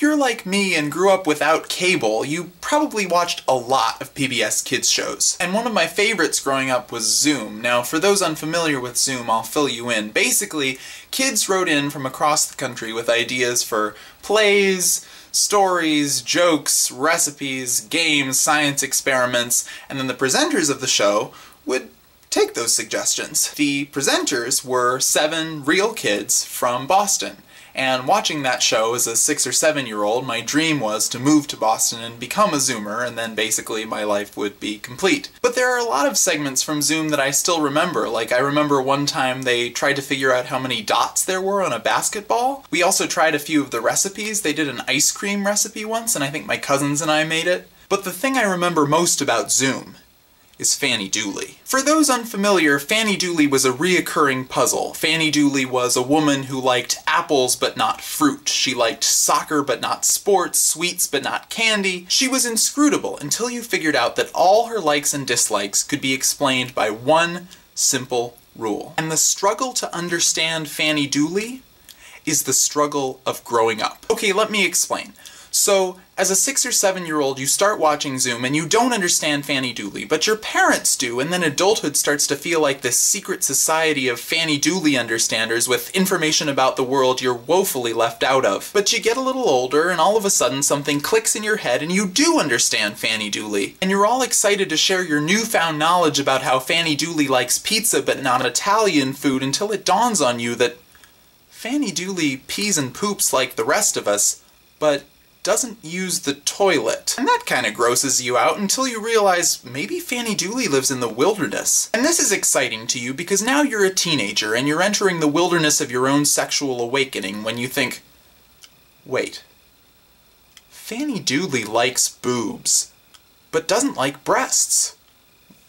if you're like me and grew up without cable, you probably watched a lot of PBS Kids shows. And one of my favorites growing up was Zoom. Now, for those unfamiliar with Zoom, I'll fill you in. Basically, kids wrote in from across the country with ideas for plays, stories, jokes, recipes, games, science experiments, and then the presenters of the show would take those suggestions. The presenters were seven real kids from Boston. And watching that show as a six or seven year old, my dream was to move to Boston and become a Zoomer, and then basically my life would be complete. But there are a lot of segments from Zoom that I still remember. Like, I remember one time they tried to figure out how many dots there were on a basketball. We also tried a few of the recipes. They did an ice cream recipe once, and I think my cousins and I made it. But the thing I remember most about Zoom is Fannee Doolee. For those unfamiliar, Fannee Doolee was a reoccurring puzzle. Fannee Doolee was a woman who liked apples but not fruit. She liked soccer but not sports, sweets but not candy. She was inscrutable until you figured out that all her likes and dislikes could be explained by one simple rule. And the struggle to understand Fannee Doolee is the struggle of growing up. Okay, let me explain. So, as a six or seven year old, you start watching Zoom and you don't understand Fannee Doolee, but your parents do, and then adulthood starts to feel like this secret society of Fannee Doolee understanders with information about the world you're woefully left out of. But you get a little older, and all of a sudden something clicks in your head and you do understand Fannee Doolee. And you're all excited to share your newfound knowledge about how Fannee Doolee likes pizza but not Italian food until it dawns on you that Fannee Doolee pees and poops like the rest of us, but doesn't use the toilet. And that kind of grosses you out until you realize maybe Fannee Doolee lives in the wilderness. And this is exciting to you because now you're a teenager and you're entering the wilderness of your own sexual awakening when you think, wait, Fannee Doolee likes boobs, but doesn't like breasts.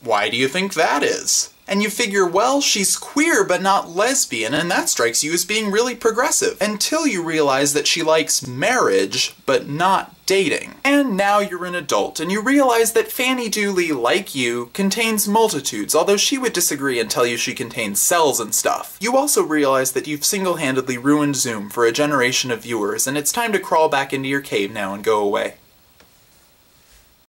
Why do you think that is? And you figure, well, she's queer but not lesbian, and that strikes you as being really progressive. Until you realize that she likes marriage but not dating. And now you're an adult, and you realize that Fannee Doolee, like you, contains multitudes, although she would disagree and tell you she contains cells and stuff. You also realize that you've single-handedly ruined Zoom for a generation of viewers, and it's time to crawl back into your cave now and go away.